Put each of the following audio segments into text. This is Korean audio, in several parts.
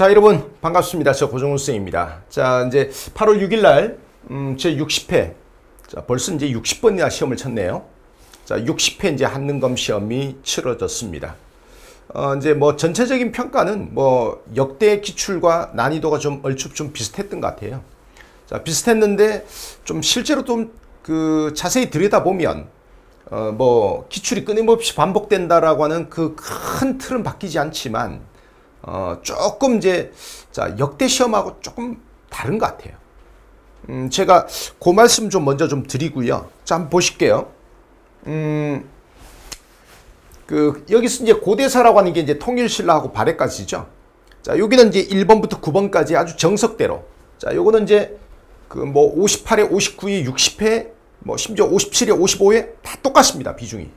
자 여러분 반갑습니다. 저 고정훈 쌤입니다. 자 이제 8월 6일 날 음, 제 60회 자 벌써 이제 60번이나 시험을 쳤네요. 자 60회 이제 한능검 시험이 치러졌습니다. 어, 이제 뭐 전체적인 평가는 뭐 역대 기출과 난이도가 좀 얼추 좀 비슷했던 것 같아요. 자 비슷했는데 좀 실제로 좀 그 자세히 들여다보면 어, 뭐 기출이 끊임없이 반복된다라고 하는 그 큰 틀은 바뀌지 않지만 어, 조금 이제 자 역대 시험하고 조금 다른 것 같아요. 음, 제가 그 말씀 좀 먼저 좀 드리고요. 자 한번 보실게요. 음, 그 여기서 이제 고대사라고 하는 게 이제 통일신라하고 발해까지죠. 자 여기는 이제 1번부터 9번까지 아주 정석대로. 자 요거는 이제 그 뭐 58회, 59회, 60회, 뭐 심지어 57회, 55회 다 똑같습니다 비중이.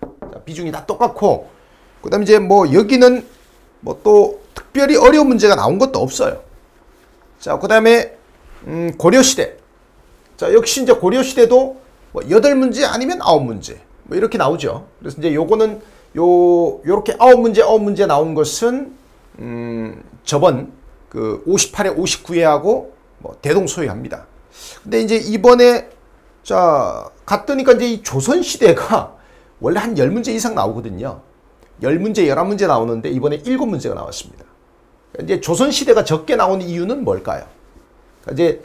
자, 비중이 다 똑같고 그 다음에 이제 뭐 여기는 뭐 또 특별히 어려운 문제가 나온 것도 없어요. 자 그 다음에 음, 고려시대. 자 역시 이제 고려시대도 뭐 8문제 아니면 9문제 뭐 이렇게 나오죠. 그래서 이제 요거는 요 요렇게 9문제 9문제 나온 것은 음, 저번 그 58회 59회하고 뭐 대동소이합니다. 근데 이제 이번에 자 갔더니까 이제 이 조선 시대가 원래 한 10문제 이상 나오거든요. 10문제, 11문제 나오는데 이번에 7문제가 나왔습니다. 이제 조선 시대가 적게 나온 이유는 뭘까요? 이제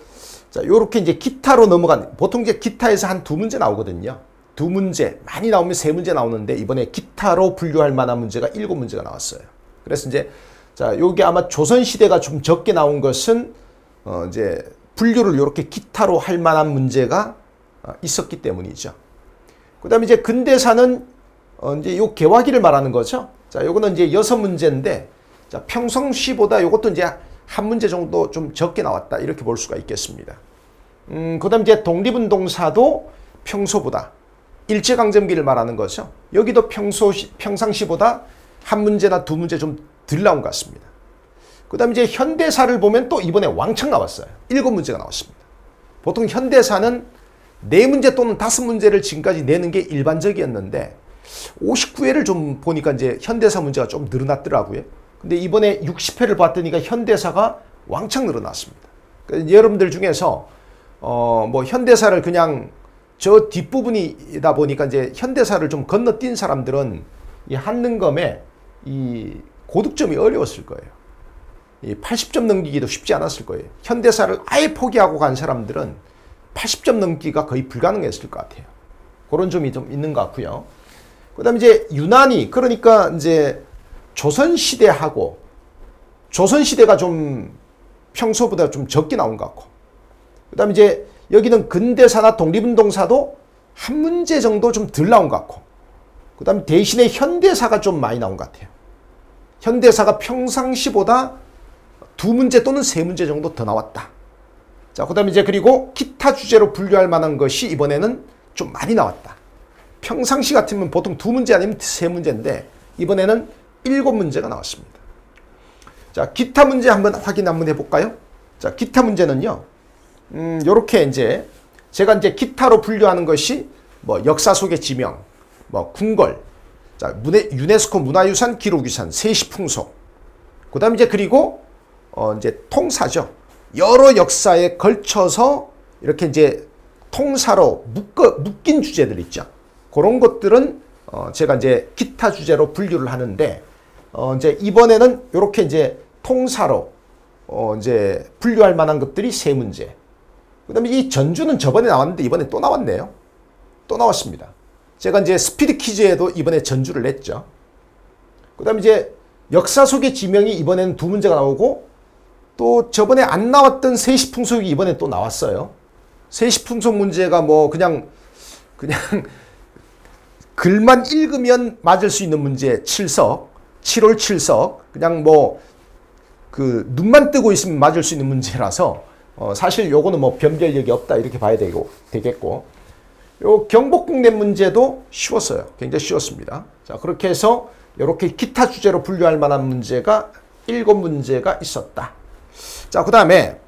자, 요렇게 이제 기타로 넘어간 보통 이제 기타에서 한 두 문제 나오거든요. 두 문제, 많이 나오면 세 문제 나오는데 이번에 기타로 분류할 만한 문제가 일곱 문제가 나왔어요. 그래서 이제 자, 요게 아마 조선 시대가 좀 적게 나온 것은 어 이제 분류를 이렇게 기타로 할 만한 문제가 어, 있었기 때문이죠. 그 다음에 이제 근대사는 어 이제 요 개화기를 말하는 거죠. 자, 요거는 이제 여섯 문제인데 자, 평상시보다 요것도 이제 한 문제 정도 좀 적게 나왔다. 이렇게 볼 수가 있겠습니다. 음, 그 다음 이제 독립운동사도 평소보다 일제강점기를 말하는 거죠. 여기도 평소 평상시보다 한 문제나 두 문제 좀 덜 나온 것 같습니다. 그 다음에 이제 현대사를 보면 또 이번에 왕창 나왔어요. 일곱 문제가 나왔습니다. 보통 현대사는 네 문제 또는 다섯 문제를 지금까지 내는 게 일반적이었는데 59회를 좀 보니까 이제 현대사 문제가 좀 늘어났더라고요. 근데 이번에 60회를 봤더니까 현대사가 왕창 늘어났습니다. 그러니까 여러분들 중에서 어 뭐 현대사를 그냥 저 뒷부분이다 보니까 이제 현대사를 좀 건너뛴 사람들은 이 한능검에 이 고득점이 어려웠을 거예요. 이 80점 넘기기도 쉽지 않았을 거예요. 현대사를 아예 포기하고 간 사람들은 80점 넘기가 거의 불가능했을 것 같아요. 그런 점이 좀 있는 것 같고요. 그다음에 이제 유난히 그러니까 이제 조선 시대하고 조선 시대가 좀 평소보다 좀 적게 나온 것 같고 그다음에 이제 여기는 근대사나 독립운동사도 한 문제 정도 좀 덜 나온 것 같고 그 다음에 대신에 현대사가 좀 많이 나온 것 같아요. 현대사가 평상시보다 두 문제 또는 세 문제 정도 더 나왔다. 자, 그 다음에 이제 그리고 기타 주제로 분류할 만한 것이 이번에는 좀 많이 나왔다. 평상시 같으면 보통 두 문제 아니면 세 문제인데 이번에는 일곱 문제가 나왔습니다. 자, 기타 문제 한번 확인 한번 해볼까요? 자, 기타 문제는요. 음, 요렇게 이제 제가 이제 기타로 분류하는 것이 뭐 역사 속의 지명, 뭐 궁궐, 자, 문해, 유네스코 문화유산 기록유산, 세시풍속. 그 다음 이제 그리고 어 이제 통사죠. 여러 역사에 걸쳐서 이렇게 이제 통사로 묶어 묶인 주제들 있죠. 그런 것들은 어 제가 이제 기타 주제로 분류를 하는데 어 이제 이번에는 이렇게 이제 통사로 어 이제 분류할 만한 것들이 세 문제. 그다음에 이 전주는 저번에 나왔는데 이번에 또 나왔네요. 또 나왔습니다. 제가 이제 스피드 퀴즈에도 이번에 전주를 냈죠. 그다음에 이제 역사 속의 지명이 이번에는 두 문제가 나오고 또 저번에 안 나왔던 세시풍속이 이번에 또 나왔어요. 세시풍속 문제가 뭐 그냥 그냥 글만 읽으면 맞을 수 있는 문제 7석, 7월 7석 그냥 뭐 그 눈만 뜨고 있으면 맞을 수 있는 문제라서 어 사실 요거는 뭐 변별력이 없다 이렇게 봐야 되고 되겠고 요 경복궁 내 문제도 쉬웠어요. 굉장히 쉬웠습니다. 자 그렇게 해서 이렇게 기타 주제로 분류할 만한 문제가 일곱 문제가 있었다. 자, 그 다음에,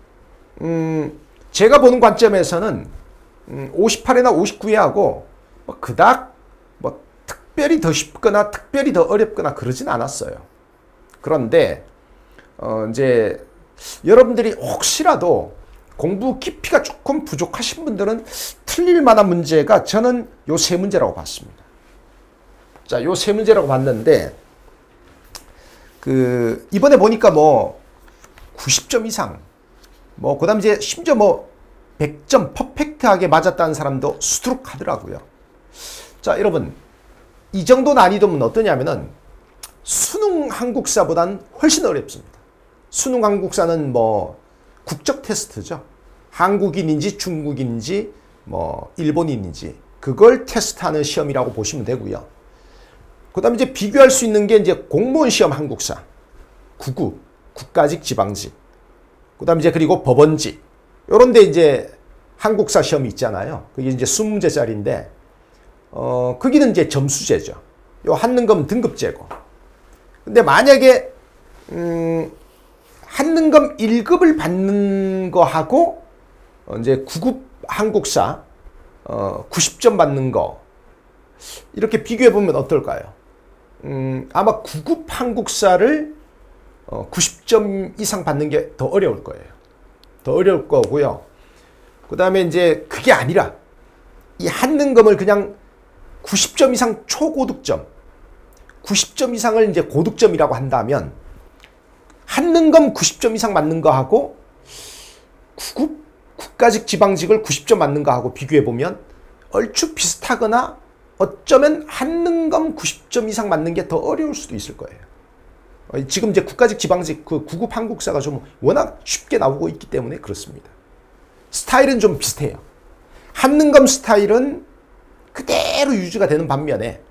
음, 제가 보는 관점에서는, 음, 58회나 59회하고, 뭐, 그닥, 뭐, 특별히 더 쉽거나, 특별히 더 어렵거나 그러진 않았어요. 그런데, 어, 이제 여러분들이 혹시라도 공부 깊이가 조금 부족하신 분들은 틀릴 만한 문제가 저는 요 세 문제라고 봤습니다. 자, 요 세 문제라고 봤는데 그 이번에 보니까 뭐 90점 이상 뭐 그다음 이제 심지어 뭐 100점 퍼펙트하게 맞았다는 사람도 수두룩 하더라고요. 자, 여러분 이 정도 난이도면 어떠냐면은 수능 한국사보단 훨씬 어렵습니다. 수능 한국사는 뭐 국적 테스트죠. 한국인인지 중국인인지 뭐 일본인인지 그걸 테스트하는 시험이라고 보시면 되고요. 그다음에 이제 비교할 수 있는 게 이제 공무원 시험 한국사, 구구, 국가직 지방직. 그다음에 이제 그리고 법원직. 요런 데 이제 한국사 시험이 있잖아요. 그게 이제 20문제짜리인데 어, 거기는 이제 점수제죠. 요 한능검 등급제고. 근데 만약에 음, 한능검 1급을 받는 거하고 어, 이제 9급 한국사 어, 90점 받는 거 이렇게 비교해 보면 어떨까요? 음, 아마 9급 한국사를 어, 90점 이상 받는 게 더 어려울 거예요. 더 어려울 거고요. 그 다음에 이제 그게 아니라 이 한능검을 그냥 90점 이상 초고득점, 90점 이상을 이제 고득점이라고 한다면 한능검 90점 이상 맞는 거하고 구급 국가직 지방직을 90점 맞는 거하고 비교해 보면 얼추 비슷하거나 어쩌면 한능검 90점 이상 맞는 게 더 어려울 수도 있을 거예요. 어, 지금 이제 국가직 지방직 그 구급 한국사가 좀 워낙 쉽게 나오고 있기 때문에 그렇습니다. 스타일은 좀 비슷해요. 한능검 스타일은 그대로 유지가 되는 반면에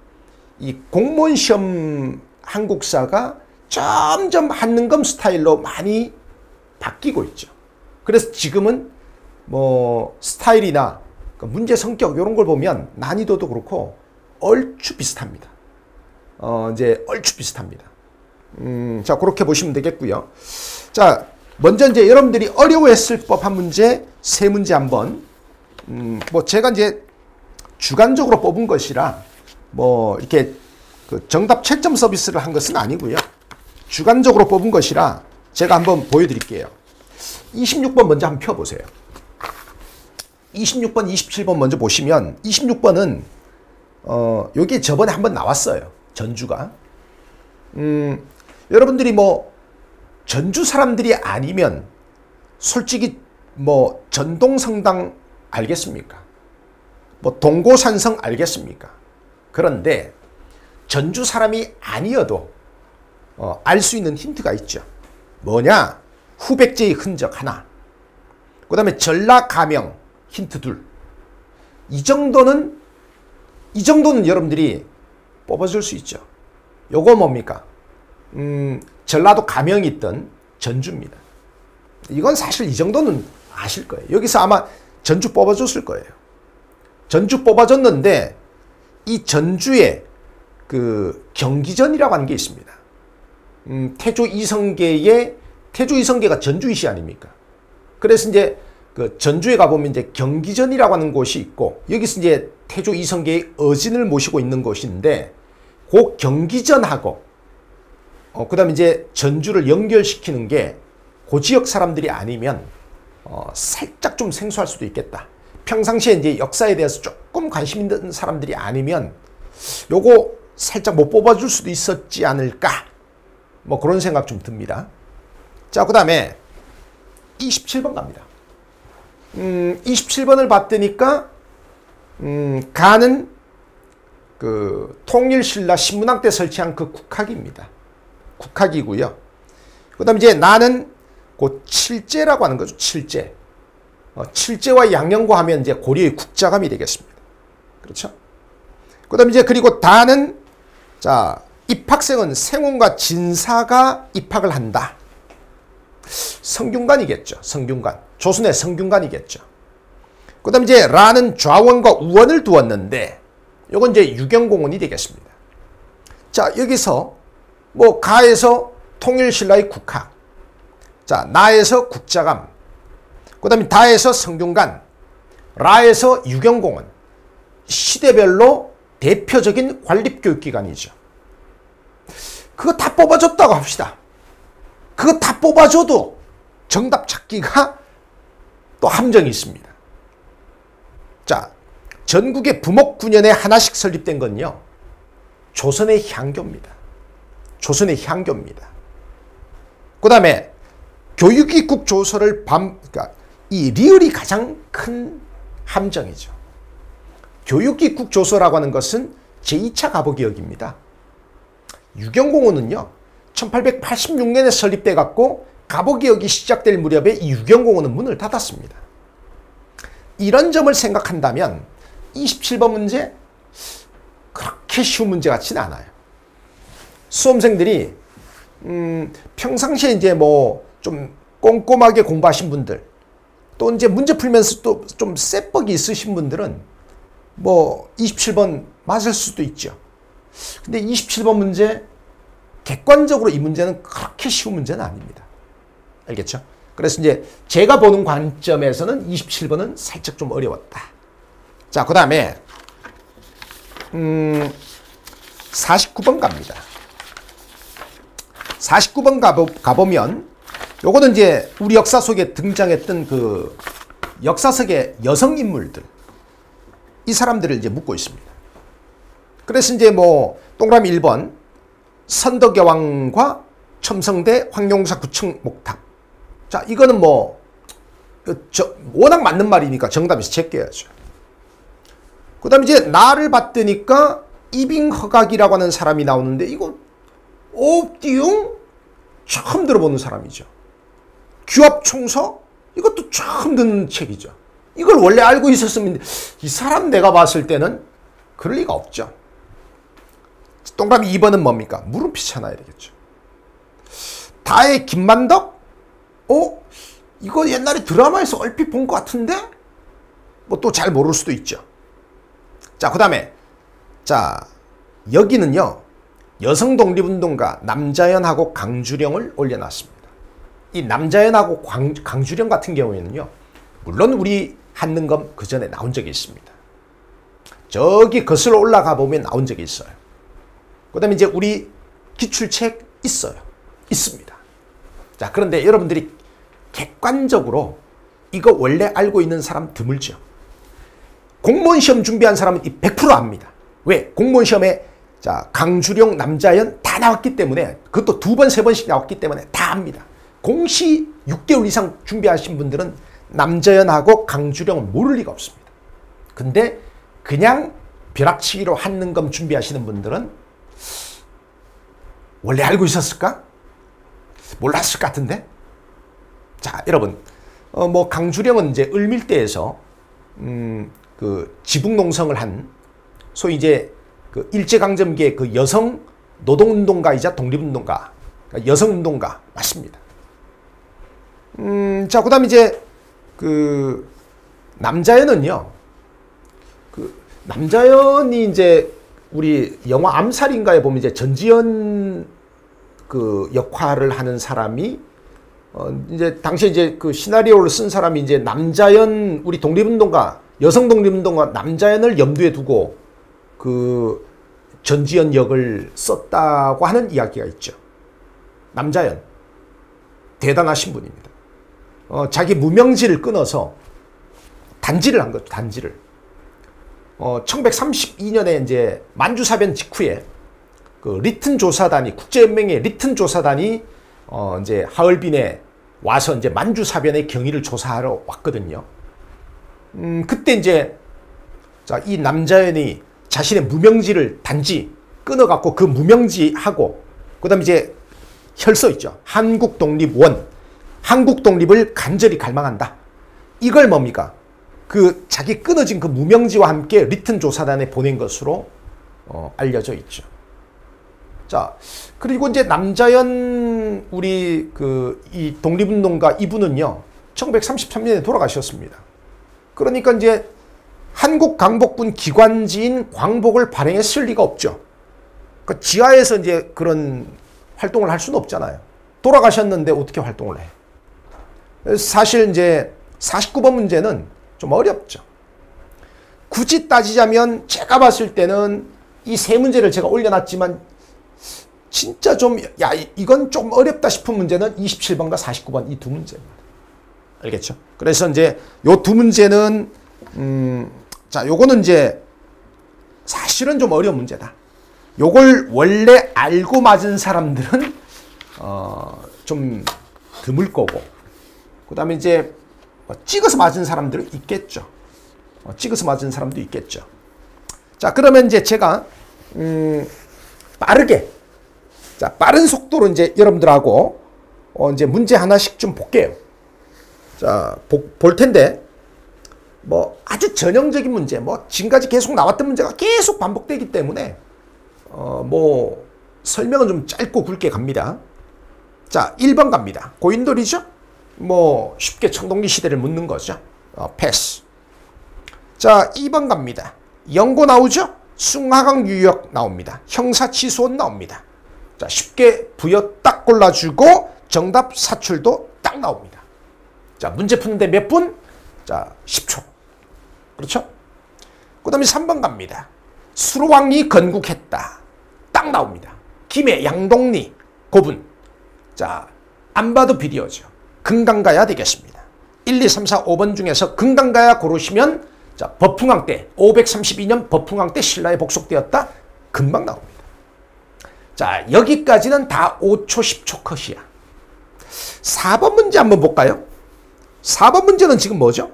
이 공무원 시험 한국사가 점점 한능검 스타일로 많이 바뀌고 있죠. 그래서 지금은 뭐 스타일이나 그 문제 성격 이런 걸 보면 난이도도 그렇고 얼추 비슷합니다. 어 이제 얼추 비슷합니다. 음, 자 그렇게 보시면 되겠고요. 자 먼저 이제 여러분들이 어려워했을 법한 문제 세 문제 한번 음, 뭐 제가 이제 주관적으로 뽑은 것이라 뭐 이렇게 그 정답 채점 서비스를 한 것은 아니고요. 주관적으로 뽑은 것이라 제가 한번 보여드릴게요. 26번 먼저 한번 펴보세요. 26번, 27번 먼저 보시면 26번은 어, 요게 저번에 한번 나왔어요. 전주가. 음, 여러분들이 뭐 전주 사람들이 아니면 솔직히 뭐 전동성당 알겠습니까? 뭐 동고산성 알겠습니까? 그런데 전주 사람이 아니어도 어, 알 수 있는 힌트가 있죠. 뭐냐? 후백제의 흔적 하나. 그 다음에 전라가명 힌트 둘. 이 정도는 이 정도는 여러분들이 뽑아줄 수 있죠. 요거 뭡니까? 음, 전라도 가명이 있던 전주입니다. 이건 사실 이 정도는 아실 거예요. 여기서 아마 전주 뽑아줬을 거예요. 전주 뽑아줬는데 이 전주에 그 경기전이라고 하는 게 있습니다. 음, 태조 이성계의 태조 이성계가 전주이시 아닙니까? 그래서 이제 그 전주에 가보면 이제 경기전이라고 하는 곳이 있고 여기서 이제 태조 이성계의 어진을 모시고 있는 곳인데 그 경기전하고 어, 그 다음에 이제 전주를 연결시키는 게 그 지역 사람들이 아니면 어, 살짝 좀 생소할 수도 있겠다. 평상시에 이제 역사에 대해서 조금 관심 있는 사람들이 아니면 요거 살짝 못 뽑아줄 수도 있었지 않을까. 뭐 그런 생각 좀 듭니다. 자, 그 다음에 27번 갑니다. 음, 27번을 봤더니까, 음, 가는 그 통일신라 신문학 때 설치한 그 국학입니다. 국학이고요. 그 다음에 이제 나는 그 칠제라고 하는 거죠. 칠제. 어, 칠제와 양영고 하면 이제 고려의 국자감이 되겠습니다. 그렇죠? 그 다음에 이제 그리고 다는 자, 입학생은 생원과 진사가 입학을 한다. 성균관이겠죠. 성균관. 조선의 성균관이겠죠. 그 다음 이제 라는 좌원과 우원을 두었는데 이건 이제 유경공원이 되겠습니다. 자 여기서 뭐 가에서 통일신라의 국학 자 나에서 국자감 그 다음에 다에서 성균관 라에서 유경공원 시대별로 대표적인 관립교육기관이죠. 그거 다 뽑아줬다고 합시다. 그거 다 뽑아줘도 정답 찾기가 또 함정이 있습니다. 자, 전국의 부목 9년에 하나씩 설립된 건요. 조선의 향교입니다. 조선의 향교입니다. 그 다음에 교육이국 조서를 밤, 그러니까 이 리을이 가장 큰 함정이죠. 교육기국 조서라고 하는 것은 제2차 가보기역입니다. 유경공원은요. 1886년에 설립돼 갖고 가보기역이 시작될 무렵에 이 유경공원은 문을 닫았습니다. 이런 점을 생각한다면 27번 문제 그렇게 쉬운 문제 같지는 않아요. 수험생들이 음, 평상시에 이제 뭐 좀 꼼꼼하게 공부하신 분들 또 이제 문제 풀면서 또 좀 쎄뻑이 있으신 분들은 뭐 27번 맞을 수도 있죠. 근데 27번 문제 객관적으로 이 문제는 그렇게 쉬운 문제는 아닙니다. 알겠죠? 그래서 이제 제가 보는 관점에서는 27번은 살짝 좀 어려웠다. 자, 그 다음에 음, 49번 갑니다. 49번 가보, 가보면 요거는 이제 우리 역사 속에 등장했던 그 역사석의 여성 인물들 이 사람들을 이제 묻고 있습니다. 그래서 이제 뭐 동그라미 1번 선덕여왕과 첨성대 황룡사 구층 목탑 자 이거는 뭐 저, 워낙 맞는 말이니까 정답에서 제껴야죠. 그 다음에 이제 나를 봤더니까 이빙허각이라고 하는 사람이 나오는데 이거 옵디용 처음 들어보는 사람이죠. 규합 총서 이것도 처음 듣는 책이죠. 이걸 원래 알고 있었으면 이 사람 내가 봤을 때는 그럴 리가 없죠. 동그라미 2번은 뭡니까? 쳐놔야 되겠죠. 다의 김만덕? 어? 이거 옛날에 드라마에서 얼핏 본 것 같은데? 뭐 또 잘 모를 수도 있죠. 자, 그 다음에 자 여기는요. 여성 독립운동가 남자연하고 강주령을 올려놨습니다. 이 남자연하고 광, 강주령 같은 경우에는요. 물론 우리 한능검 그 전에 나온 적이 있습니다. 저기 거슬러 올라가 보면 나온 적이 있어요. 그 다음에 이제 우리 기출책 있어요. 있습니다. 자, 그런데 여러분들이 객관적으로 이거 원래 알고 있는 사람 드물죠. 공무원 시험 준비한 사람은 100% 압니다. 왜? 공무원 시험에 자, 강주령, 남자연 다 나왔기 때문에 그것도 두 번, 세 번씩 나왔기 때문에 다 압니다. 공시 6개월 이상 준비하신 분들은 남자연하고 강주령은 모를 리가 없습니다. 근데 그냥 벼락치기로 한능검 준비하시는 분들은 원래 알고 있었을까? 몰랐을 것 같은데? 자, 여러분, 어, 뭐 강주령은 이제 을밀대에서 음, 그 지붕 농성을 한 소위 이제 그 일제강점기의 그 여성 노동운동가이자 독립운동가, 그러니까 여성운동가 맞습니다. 음, 자, 그 다음 이제 그 남자연은요. 그 남자연이 이제 우리 영화 암살인가에 보면 이제 전지현 그 역할을 하는 사람이 어 이제 당시에 이제 그 시나리오를 쓴 사람이 이제 남자연 우리 독립운동가 여성 독립운동가 남자연을 염두에 두고 그 전지현 역을 썼다고 하는 이야기가 있죠. 남자연 대단하신 분입니다. 어, 자기 무명지를 끊어서 단지를 한 거죠. 단지를. 어, 1932년에 이제 만주사변 직후에 그 리튼 조사단이 국제연맹의 리튼 조사단이 어, 이제 하얼빈에 와서 이제 만주사변의 경위를 조사하러 왔거든요. 음, 그때 이제 자, 이 남자연이 자신의 무명지를 단지 끊어갖고 그 무명지하고 그 다음에 이제 혈서 있죠. 한국독립원 한국 독립을 간절히 갈망한다. 이걸 뭡니까? 그 자기 끊어진 그 무명지와 함께 리튼 조사단에 보낸 것으로 어, 알려져 있죠. 자, 그리고 이제 남자연 우리 그 이 독립운동가 이분은요. 1933년에 돌아가셨습니다. 그러니까 이제 한국 강복군 기관지인 광복을 발행했을 리가 없죠. 그 지하에서 이제 그런 활동을 할 수는 없잖아요. 돌아가셨는데 어떻게 활동을 해? 사실 이제 49번 문제는 좀 어렵죠. 굳이 따지자면 제가 봤을 때는 이 세 문제를 제가 올려놨지만 진짜 좀, 야, 이건 좀 어렵다 싶은 문제는 27번과 49번 이 두 문제입니다. 알겠죠? 그래서 이제 요 두 문제는, 음, 자, 요거는 이제 사실은 좀 어려운 문제다. 요걸 원래 알고 맞은 사람들은, 어, 좀 드물 거고, 그 다음에 이제 뭐 찍어서 맞은 사람들은 있겠죠. 어, 찍어서 맞은 사람도 있겠죠. 자, 그러면 이제 제가, 음, 빠르게, 자, 빠른 속도로 이제 여러분들하고, 어, 이제 문제 하나씩 좀 볼게요. 자, 보, 볼 텐데, 뭐, 아주 전형적인 문제, 뭐, 지금까지 계속 나왔던 문제가 계속 반복되기 때문에, 어, 뭐, 설명은 좀 짧고 굵게 갑니다. 자, 1번 갑니다. 고인돌이죠? 뭐, 쉽게 청동기 시대를 묻는 거죠. 어, 패스. 자, 2번 갑니다. 연고 나오죠? 숭하강 유역 나옵니다. 형사치수원 나옵니다. 자, 쉽게 부여 딱 골라주고 정답 사출도 딱 나옵니다. 자, 문제 푸는데 몇 분? 자, 10초. 그렇죠? 그 다음에 3번 갑니다. 수로왕이 건국했다. 딱 나옵니다. 김해 양동리 고분. 자, 안 봐도 비디오죠. 금강가야 되겠습니다. 1, 2, 3, 4, 5번 중에서 금강가야 고르시면 자, 버풍왕 때 532년 버풍왕 때 신라에 복속되었다. 금방 나옵니다. 자, 여기까지는 다 5초, 10초 컷이야. 4번 문제 한번 볼까요? 4번 문제는 지금 뭐죠?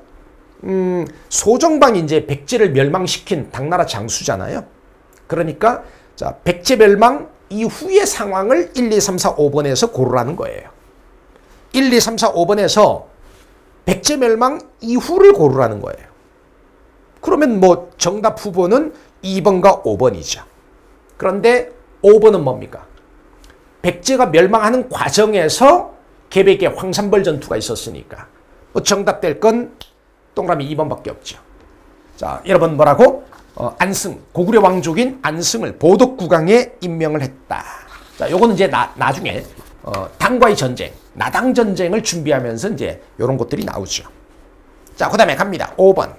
음, 소정방이 이제 백제를 멸망시킨 당나라 장수잖아요. 그러니까 자, 백제 멸망 이후의 상황을 1, 2, 3, 4, 5번에서 고르라는 거예요. 1, 2, 3, 4, 5번에서 백제 멸망 이후를 고르라는 거예요. 그러면 뭐 정답 후보는 2번과 5번이죠. 그런데 5번은 뭡니까? 백제가 멸망하는 과정에서 개백의 황산벌 전투가 있었으니까 뭐 정답 될 건 동그라미 2번밖에 없죠. 자, 여러분 뭐라고? 어, 안승, 고구려 왕족인 안승을 보덕국왕에 임명을 했다. 자, 요거는 이제 나, 나중에 어, 당과의 전쟁, 나당 전쟁을 준비하면서 이제 요런 것들이 나오죠. 자, 그 다음에 갑니다. 5번.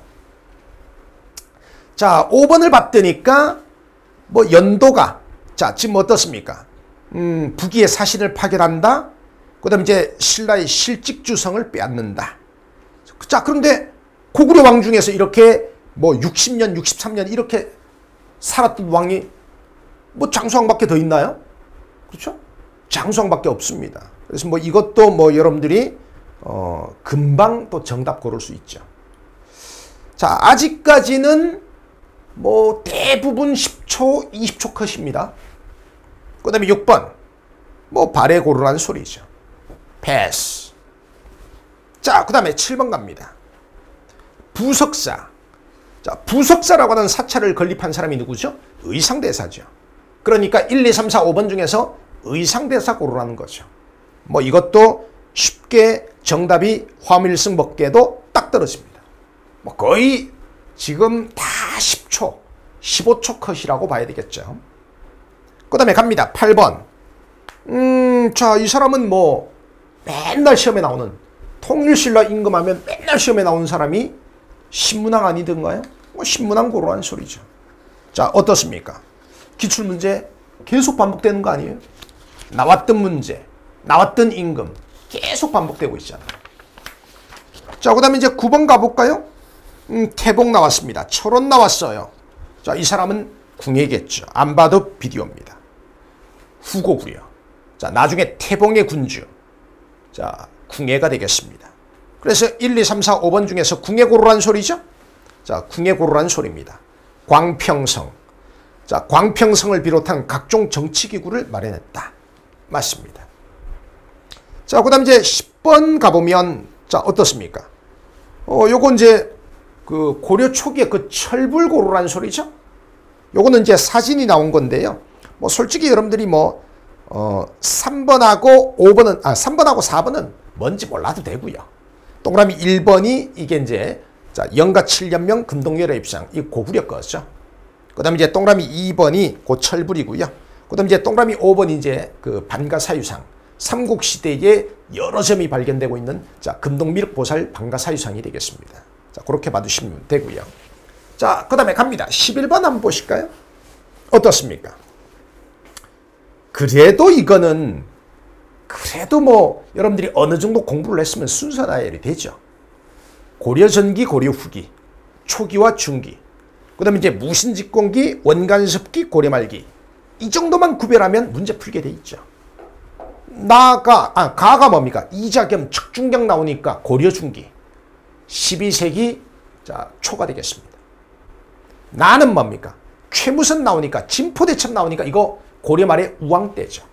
자, 5번을 봤더니까 뭐 연도가 자, 지금 어떻습니까? 음, 북위의 사신을 파견한다. 그다음 이제 신라의 실직주성을 빼앗는다. 자, 그런데 고구려 왕 중에서 이렇게 뭐 60년, 63년 이렇게 살았던 왕이 뭐 장수왕밖에 더 있나요? 그렇죠? 장수왕밖에 없습니다. 그래서 뭐 이것도 뭐 여러분들이 어, 금방 또 정답 고를 수 있죠. 자, 아직까지는 뭐 대부분 10초, 20초 컷입니다. 그 다음에 6번. 뭐 발에 고르라는 소리죠. 패스. 자, 그 다음에 7번 갑니다. 부석사. 자, 부석사라고 하는 사찰을 건립한 사람이 누구죠? 의상대사죠. 그러니까 1, 2, 3, 4, 5번 중에서 의상대사 고르라는 거죠. 뭐 이것도 쉽게 정답이 화밀승 먹게도 딱 떨어집니다. 뭐 거의 지금 다 10초, 15초 컷이라고 봐야 되겠죠. 그 다음에 갑니다. 8번. 음, 자, 이 사람은 뭐 맨날 시험에 나오는 통일신라 임금하면 맨날 시험에 나오는 사람이 신문왕 아니던가요? 뭐 신문왕 고로라는 소리죠. 자, 어떻습니까? 기출문제 계속 반복되는 거 아니에요? 나왔던 문제, 나왔던 임금 계속 반복되고 있잖아요. 자, 그 다음에 이제 9번 가볼까요? 음, 태봉 나왔습니다. 철원 나왔어요. 자, 이 사람은 궁예겠죠. 안 봐도 비디오입니다. 후고구려. 자, 나중에 태봉의 군주. 자, 궁예가 되겠습니다. 그래서 1, 2, 3, 4, 5번 중에서 궁예고로란 소리죠? 자, 궁예고로란 소리입니다. 광평성. 자, 광평성을 비롯한 각종 정치기구를 마련했다. 맞습니다. 자, 그 다음 이제 10번 가보면, 자, 어떻습니까? 어, 요건 이제 그 고려 초기에 그 철불고로란 소리죠? 요거는 이제 사진이 나온 건데요. 뭐 솔직히 여러분들이 뭐, 어, 3번하고 5번은, 아, 3번하고 4번은 뭔지 몰라도 되고요. 동그라미 1번이 이게 이제, 자, 영가 7년명 금동열의 입상, 이 고구려 거죠. 그 다음에 이제 동그라미 2번이 고철불이고요. 그 다음에 이제 동그라미 5번이 이제 그 반가 사유상, 삼국시대에 여러 점이 발견되고 있는 자, 금동미륵 보살 반가사유상이 되겠습니다. 자, 그렇게 봐두시면 되고요. 자, 그 다음에 갑니다. 11번 한번 보실까요? 어떻습니까? 그래도 이거는 그래도 뭐 여러분들이 어느 정도 공부를 했으면 순서 나열이 되죠. 고려 전기, 고려 후기, 초기와 중기. 그 다음에 이제 무신직공기, 원간섭기, 고려 말기. 이 정도만 구별하면 문제 풀게 돼 있죠. 나가 아 가가 뭡니까? 이자 겸 측중경 나오니까 고려 중기. 12세기 자 초가 되겠습니다. 나는 뭡니까? 최무선 나오니까 진포대첩 나오니까 이거 고려 말의 우왕 때죠.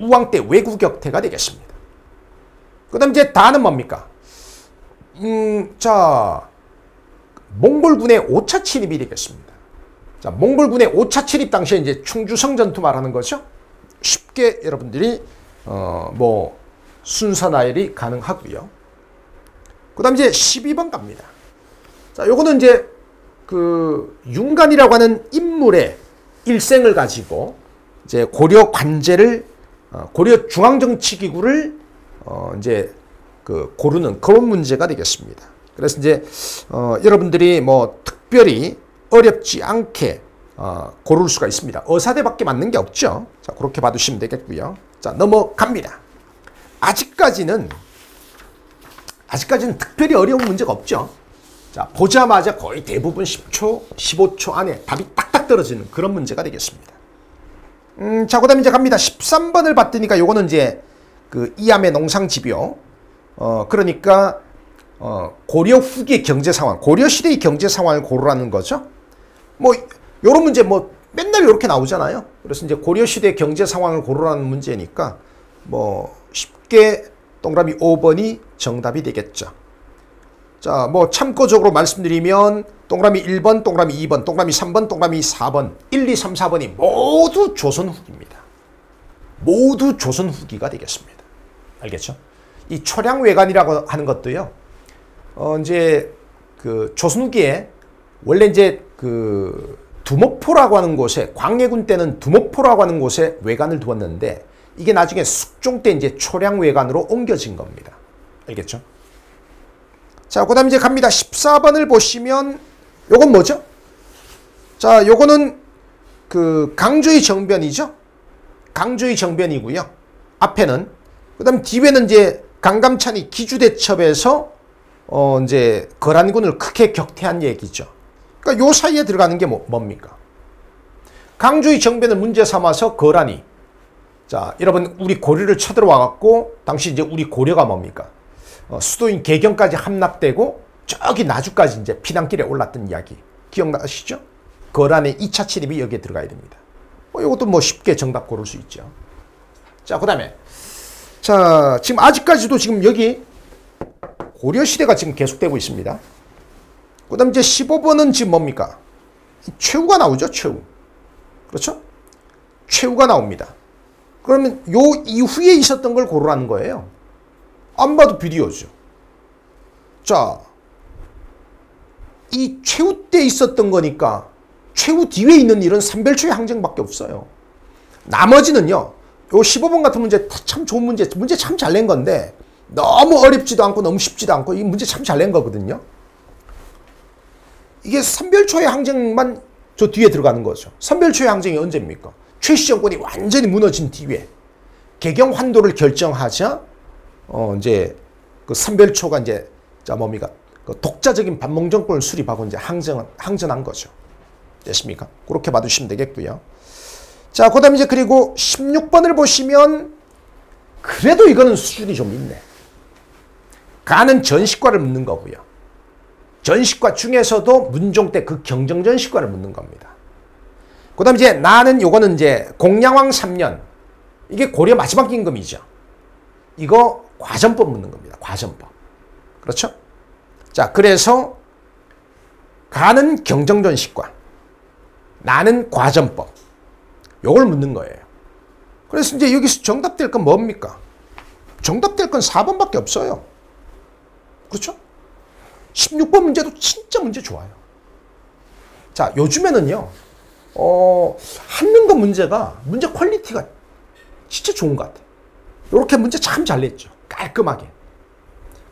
우왕 때 외구 격태가 되겠습니다. 그다음 이제 다는 뭡니까? 음, 자 몽골군의 5차 침입이 되겠습니다. 자, 몽골군의 5차 침입 당시에 이제 충주성 전투 말하는 거죠. 쉽게 여러분들이 어, 뭐 순서 나열이 가능하고요. 그다음 이제 12번 갑니다. 자, 요거는 이제 그 윤간이라고 하는 인물의 일생을 가지고 이제 고려 관제를 어, 고려 중앙정치기구를 어 이제 그 고르는 그런 문제가 되겠습니다. 그래서 이제 어 여러분들이 뭐 특별히 어렵지 않게 어 고를 수가 있습니다. 어사대밖에 맞는 게 없죠. 자 그렇게 봐두시면 되겠고요. 자 넘어갑니다. 아직까지는 아직까지는 특별히 어려운 문제가 없죠. 자 보자마자 거의 대부분 10초, 15초 안에 답이 딱딱 떨어지는 그런 문제가 되겠습니다. 음, 자, 그 다음에 이제 갑니다. 13번을 봤더니까 요거는 이제 그 이암의 농상집이요. 어, 그러니까, 어, 고려 후기 경제 상황, 고려 시대의 경제 상황을 고르라는 거죠. 뭐, 요런 문제 뭐 맨날 이렇게 나오잖아요. 그래서 이제 고려 시대 경제 상황을 고르라는 문제니까 뭐 쉽게 동그라미 5번이 정답이 되겠죠. 자, 뭐 참고적으로 말씀드리면 동그라미 1번, 동그라미 2번, 동그라미 3번, 동그라미 4번, 1, 2, 3, 4번이 모두 조선 후기입니다. 모두 조선 후기가 되겠습니다. 알겠죠? 이 초량 외관이라고 하는 것도요. 어 이제 그 조선 후기에 원래 이제 그 두목포라고 하는 곳에 광해군 때는 두목포라고 하는 곳에 외관을 두었는데 이게 나중에 숙종 때 이제 초량 외관으로 옮겨진 겁니다. 알겠죠? 자, 그 다음 이제 갑니다. 14번을 보시면 요건 뭐죠? 자, 요거는 그 강조의 정변이죠. 강조의 정변이고요. 앞에는 그 다음 뒤에는 이제 강감찬이 기주대첩에서 어 이제 거란군을 크게 격퇴한 얘기죠. 그러니까 요 사이에 들어가는 게 뭐, 뭡니까? 강조의 정변을 문제 삼아서 거란이 자, 여러분 우리 고려를 쳐들어와 갖고 당시 이제 우리 고려가 뭡니까? 어, 수도인 개경까지 함락되고 저기 나주까지 이제 피난길에 올랐던 이야기 기억나시죠? 거란의 2차 침입이 여기에 들어가야 됩니다. 뭐 이것도 뭐 쉽게 정답 고를 수 있죠. 자, 그 다음에 자 지금 아직까지도 지금 여기 고려 시대가 지금 계속되고 있습니다. 그 다음 이제 15번은 지금 뭡니까? 최후가 나오죠, 최후. 그렇죠? 최후가 나옵니다. 그러면 요 이후에 있었던 걸 고르라는 거예요. 안 봐도 비디오죠. 자, 이 최후 때 있었던 거니까 최후 뒤에 있는 일은 삼별초의 항쟁밖에 없어요. 나머지는요. 요 15번 같은 문제 참 좋은 문제, 문제 참 잘 낸 건데 너무 어렵지도 않고 너무 쉽지도 않고 이 문제 참 잘 낸 거거든요. 이게 삼별초의 항쟁만 저 뒤에 들어가는 거죠. 삼별초의 항쟁이 언제입니까? 최씨 정권이 완전히 무너진 뒤에 개경 환도를 결정하자 어 이제 그 삼별초가 이제 자 뭡니까 그 독자적인 반몽 정권을 수립하고 이제 항전 항전한 거죠. 됐습니까? 그렇게 봐두시면 되겠고요. 자, 그다음 이제 그리고 16번을 보시면 그래도 이거는 수준이 좀 있네. 가는 전식과를 묻는 거고요. 전식과 중에서도 문종 때 그 경정전식과를 묻는 겁니다. 그 다음 이제 나는 요거는 이제 공양왕 3년. 이게 고려 마지막 임금이죠. 이거 과전법 묻는 겁니다. 과전법. 그렇죠? 자, 그래서 가는 경정전식과 나는 과전법. 요걸 묻는 거예요. 그래서 이제 여기서 정답될 건 뭡니까? 정답될 건 4번밖에 없어요. 그렇죠? 16번 문제도 진짜 문제 좋아요. 자, 요즘에는요, 어, 한는거 문제가, 문제 퀄리티가 진짜 좋은 것 같아요. 이렇게 문제 참 잘 냈죠. 깔끔하게.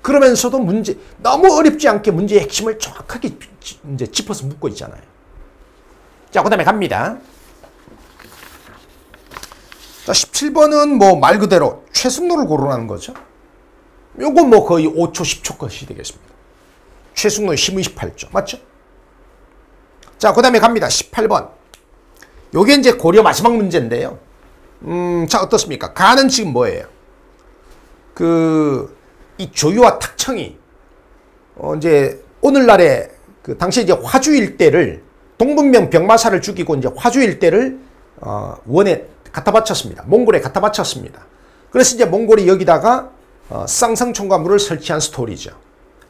그러면서도 문제, 너무 어렵지 않게 문제의 핵심을 정확하게 이제 짚어서 묻고 있잖아요. 자, 그 다음에 갑니다. 자, 17번은 뭐 말 그대로 최승로를 고르라는 거죠. 요건 뭐 거의 5초, 10초 것이 되겠습니다. 최승로의 힘의 18조. 맞죠? 자, 그 다음에 갑니다. 18번. 요게 이제 고려 마지막 문제인데요. 음, 자, 어떻습니까? 가는 지금 뭐예요? 그, 이 조유와 탁청이, 어, 이제, 오늘날에, 그, 당시 이제 화주 일대를, 동분명 병마사를 죽이고 이제 화주 일대를, 어, 원에 갖다 바쳤습니다. 몽골에 갖다 바쳤습니다. 그래서 이제 몽골이 여기다가, 어, 쌍성총과물을 설치한 스토리죠.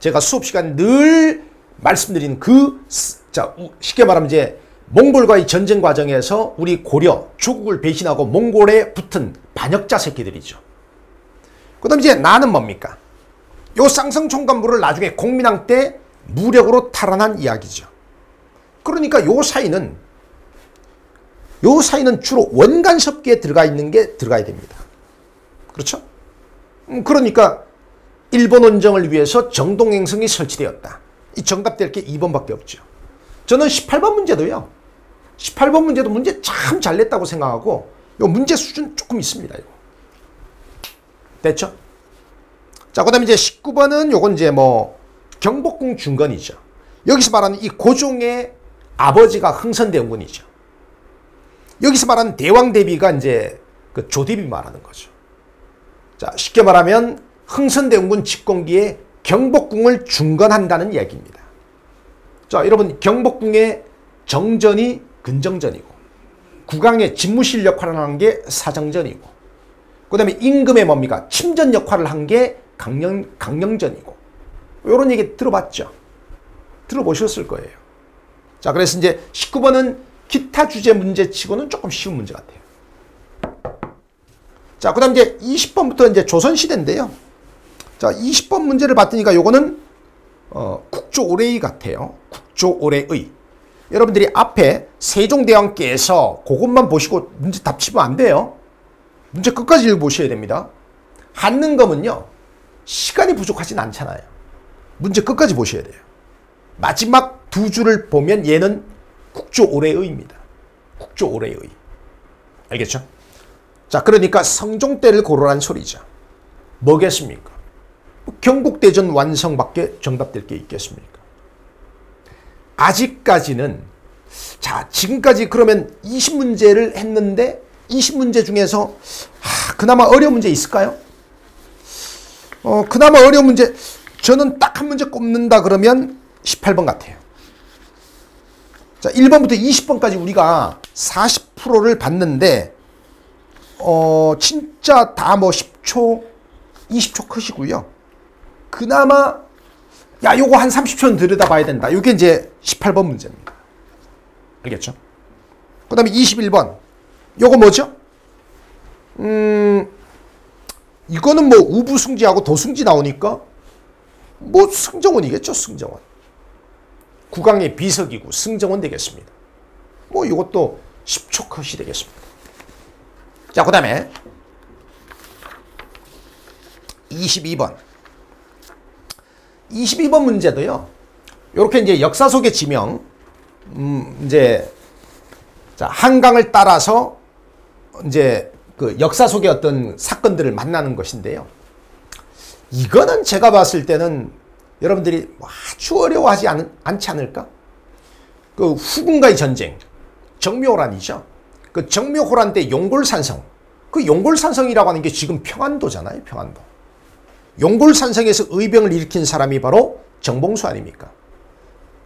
제가 수업 시간 늘 말씀드린 그, 자, 쉽게 말하면 이제, 몽골과의 전쟁 과정에서 우리 고려, 조국을 배신하고 몽골에 붙은 반역자 새끼들이죠. 그 다음 이제 나는 뭡니까? 요 쌍성총관부를 나중에 공민왕 때 무력으로 탈환한 이야기죠. 그러니까 요 사이는 요 사이는 주로 원간섭기에 들어가 있는 게 들어가야 됩니다. 그렇죠? 음, 그러니까 일본 원정을 위해서 정동행성이 설치되었다. 이 정답될 게 2번밖에 없죠. 저는 18번 문제도요. 18번 문제도 문제 참 잘 냈다고 생각하고 요 문제 수준 조금 있습니다. 이거. 됐죠? 자, 그 다음에 이제 19번은 요건 이제 뭐 경복궁 중건이죠. 여기서 말하는 이 고종의 아버지가 흥선대원군이죠. 여기서 말하는 대왕 대비가 이제 그 조대비 말하는 거죠. 자, 쉽게 말하면 흥선대원군 집권기에 경복궁을 중건한다는 이야기입니다. 자, 여러분 경복궁의 정전이 근정전이고 국왕의 집무실 역할을 하는 게 사정전이고 그 다음에 임금의 뭡니까? 침전 역할을 한 게 강령, 강령전이고 이런 얘기 들어봤죠? 들어보셨을 거예요. 자 그래서 이제 19번은 기타 주제 문제치고는 조금 쉬운 문제 같아요. 자, 그 다음 이제 20번부터 이제 조선시대인데요. 자, 20번 문제를 봤더니까 요거는, 어, 국조오래의 같아요. 국조오래의. 여러분들이 앞에 세종대왕께서 그것만 보시고 문제 답치면 안 돼요. 문제 끝까지 읽어보셔야 됩니다. 한능검은요. 시간이 부족하진 않잖아요. 문제 끝까지 보셔야 돼요. 마지막 두 줄을 보면 얘는 국조오래의입니다. 국조오래의. 알겠죠? 자, 그러니까 성종 때를 고르란 소리죠. 뭐겠습니까? 경국대전 완성밖에 정답될 게 있겠습니까? 아직까지는 자 지금까지 그러면 20문제를 했는데 20문제 중에서 아, 그나마 어려운 문제 있을까요? 어 그나마 어려운 문제 저는 딱 한 문제 꼽는다 그러면 18번 같아요. 자 1번부터 20번까지 우리가 40%를 봤는데 어 진짜 다 뭐 10초 20초 컷이고요. 그나마 야, 요거 한 30초는 들여다봐야 된다. 요게 이제 18번 문제입니다. 알겠죠? 그 다음에 21번. 요거 뭐죠? 음, 이거는 뭐 우부승지하고 도승지 나오니까 뭐 승정원이겠죠, 승정원. 국왕의 비석이고 승정원 되겠습니다. 뭐 이것도 10초 컷이 되겠습니다. 자, 그 다음에 22번. 22번 문제도요. 이렇게 이제 역사 속의 지명, 음, 이제, 자, 한강을 따라서 이제 그 역사 속의 어떤 사건들을 만나는 것인데요. 이거는 제가 봤을 때는 여러분들이 뭐 아주 어려워하지 않, 않지 않을까? 그 후군과의 전쟁, 정묘호란이죠. 그 정묘호란 때 용골산성, 그 용골산성이라고 하는 게 지금 평안도잖아요, 평안도. 용골산성에서 의병을 일으킨 사람이 바로 정봉수 아닙니까?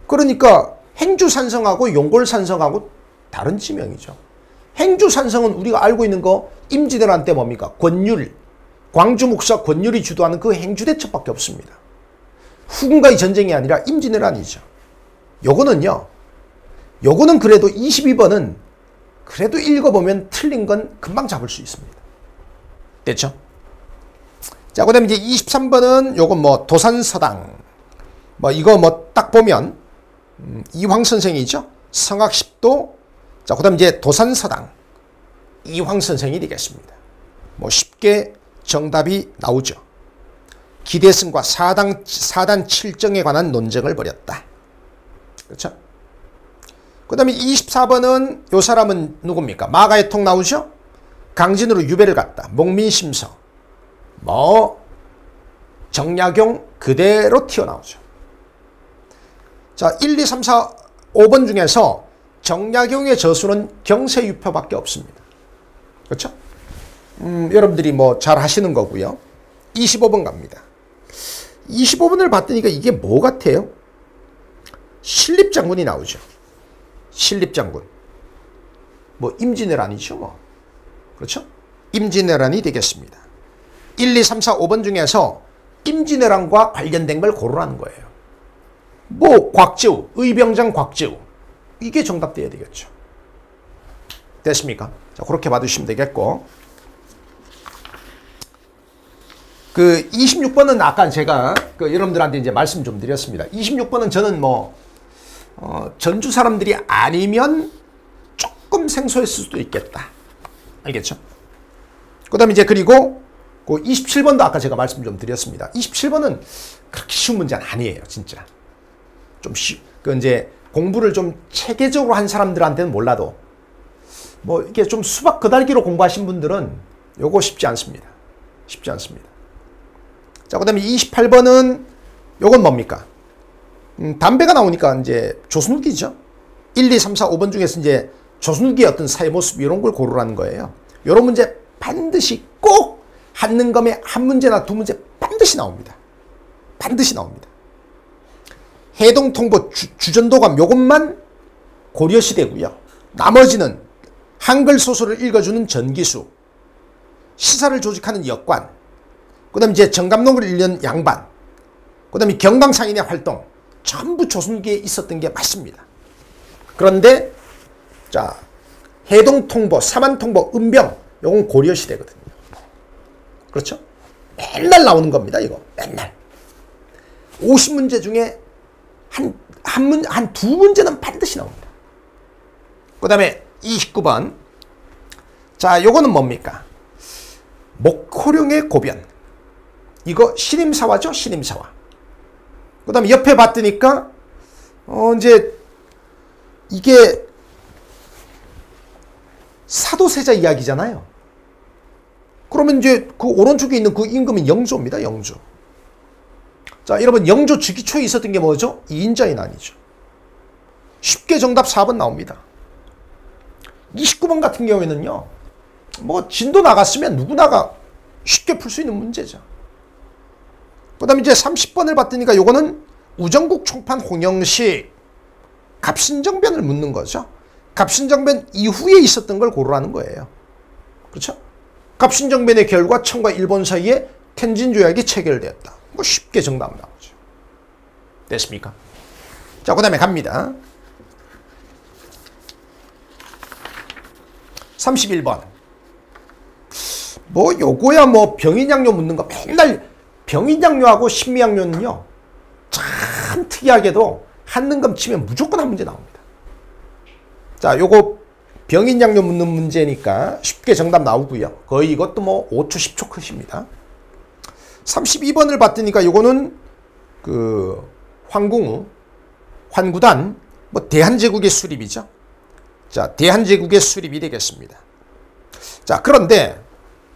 그러니까 행주산성하고 용골산성하고 다른 지명이죠. 행주산성은 우리가 알고 있는 거 임진왜란 때 뭡니까? 권율, 광주 목사 권율이 주도하는 그 행주대첩밖에 없습니다. 후군과의 전쟁이 아니라 임진왜란이죠. 요거는요. 요거는 그래도 22번은 그래도 읽어보면 틀린 건 금방 잡을 수 있습니다. 됐죠? 자, 그 다음에 이제 23번은 요건 뭐 도산서당. 뭐 이거 뭐 딱 보면, 음, 이황 선생이죠. 성악 10도. 자, 그 다음에 이제 도산서당. 이황 선생이 되겠습니다. 뭐 쉽게 정답이 나오죠. 기대승과 사당, 사단 칠정에 관한 논쟁을 벌였다. 그렇죠? 그 다음에 24번은 요 사람은 누굽니까? 마가의 통 나오죠? 강진으로 유배를 갔다. 목민심서. 뭐 정약용 그대로 튀어나오죠. 자, 1, 2, 3, 4, 5번 중에서 정약용의 저수는 경세유표밖에 없습니다. 그렇죠? 음, 여러분들이 뭐 잘 하시는 거고요. 25번 갑니다. 25번을 봤더니 이게 뭐 같아요? 신립장군이 나오죠. 신립장군. 뭐 임진왜란이죠. 뭐. 그렇죠? 임진왜란이 되겠습니다. 1, 2, 3, 4, 5번 중에서 임진왜란과 관련된 걸 고르라는 거예요. 뭐 곽지우, 의병장 곽지우. 이게 정답돼야 되겠죠. 됐습니까? 자, 그렇게 봐주시면 되겠고. 그 26번은 아까 제가 그 여러분들한테 이제 말씀 좀 드렸습니다. 26번은 저는 뭐 어, 전주 사람들이 아니면 조금 생소했을 수도 있겠다. 알겠죠? 그 다음에 이제 그리고 그 27번도 아까 제가 말씀 좀 드렸습니다. 27번은 그렇게 쉬운 문제는 아니에요, 진짜. 좀 쉬, 그 이제 공부를 좀 체계적으로 한 사람들한테는 몰라도 뭐 이게 좀 수박 그달기로 공부하신 분들은 요거 쉽지 않습니다. 쉽지 않습니다. 자, 그 다음에 28번은 요건 뭡니까? 음, 담배가 나오니까 이제 조순욱이죠. 1, 2, 3, 4, 5번 중에서 이제 조순욱의 어떤 사회 모습 이런 걸 고르라는 거예요. 요런 문제 반드시 꼭 한능검에 한 문제나 두 문제 반드시 나옵니다. 반드시 나옵니다. 해동통보 주, 전도감 요것만 고려시대고요. 나머지는 한글 소설을 읽어주는 전기수, 시사를 조직하는 역관, 그 다음에 이제 정감록을 읽는 양반, 그 다음에 경강상인의 활동, 전부 조선기에 있었던 게 맞습니다. 그런데, 자, 해동통보, 사만통보, 은병, 요건 고려시대거든요. 그렇죠? 맨날 나오는 겁니다, 이거. 맨날. 50문제 중에 한, 한 문, 한 두 문제는 반드시 나옵니다. 그 다음에 29번. 자, 요거는 뭡니까? 목호룡의 고변. 이거 신임사화죠? 신임사화. 그 다음에 옆에 봤더니까, 어, 이제, 이게 사도세자 이야기잖아요. 그러면 이제 그 오른쪽에 있는 그 임금은 영조입니다. 영조. 자, 여러분 영조 주기 초에 있었던 게 뭐죠? 이인자의 난이죠. 쉽게 정답 4번 나옵니다. 29번 같은 경우에는요. 뭐 진도 나갔으면 누구나가 쉽게 풀 수 있는 문제죠. 그 다음에 이제 30번을 봤더니까 요거는 우정국 총판 홍영식 갑신정변을 묻는 거죠. 갑신정변 이후에 있었던 걸 고르라는 거예요. 그렇죠? 갑신정변의 결과 청과 일본 사이에 텐진 조약이 체결되었다. 뭐 쉽게 정답 나오죠. 됐습니까? 자, 그 다음에 갑니다. 31번. 뭐 요거야 뭐 병인양료 묻는 거 맨날 병인양료하고 신미양료는요. 참 특이하게도 한능검 치면 무조건 한 문제 나옵니다. 자, 요거 병인 양료 묻는 문제니까 쉽게 정답 나오고요. 거의 이것도 뭐 5초, 10초 컷입니다. 32번을 봤더니까 요거는 그 황궁우, 환구단, 뭐 대한제국의 수립이죠. 자, 대한제국의 수립이 되겠습니다. 자, 그런데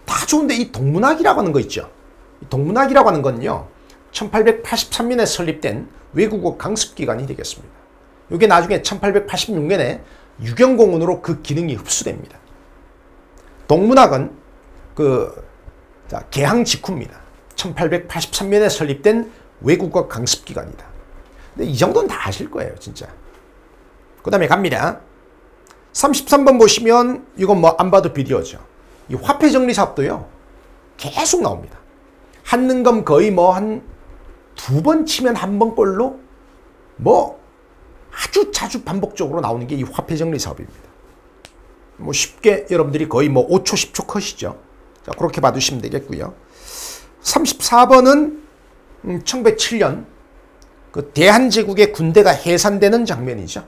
다 좋은데 이 동문학이라고 하는 거 있죠. 동문학이라고 하는 건요. 1883년에 설립된 외국어 강습기관이 되겠습니다. 이게 나중에 1886년에 유경공원으로 그 기능이 흡수됩니다. 동문학은 그 자, 개항 직후입니다. 1883년에 설립된 외국어 강습기관이다. 근데 이 정도는 다 아실 거예요, 진짜. 그 다음에 갑니다. 33번 보시면 이건 뭐 안 봐도 비디오죠. 이 화폐 정리 사업도요. 계속 나옵니다. 한능검 거의 뭐 한 두 번 치면 한 번 꼴로 뭐 아주 자주 반복적으로 나오는 게 이 화폐 정리 사업입니다. 뭐 쉽게 여러분들이 거의 뭐 5초, 10초 컷이죠. 자, 그렇게 봐두시면 되겠고요. 34번은 1907년 음, 그 대한제국의 군대가 해산되는 장면이죠.